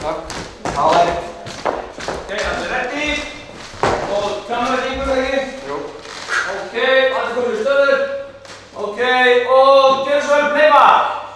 Takk. Hálf. Ok, allir ready. Og kamera ringur það ekki? Jú. Ok, allir komið í stöður. Ok, og gjör svo vel playback.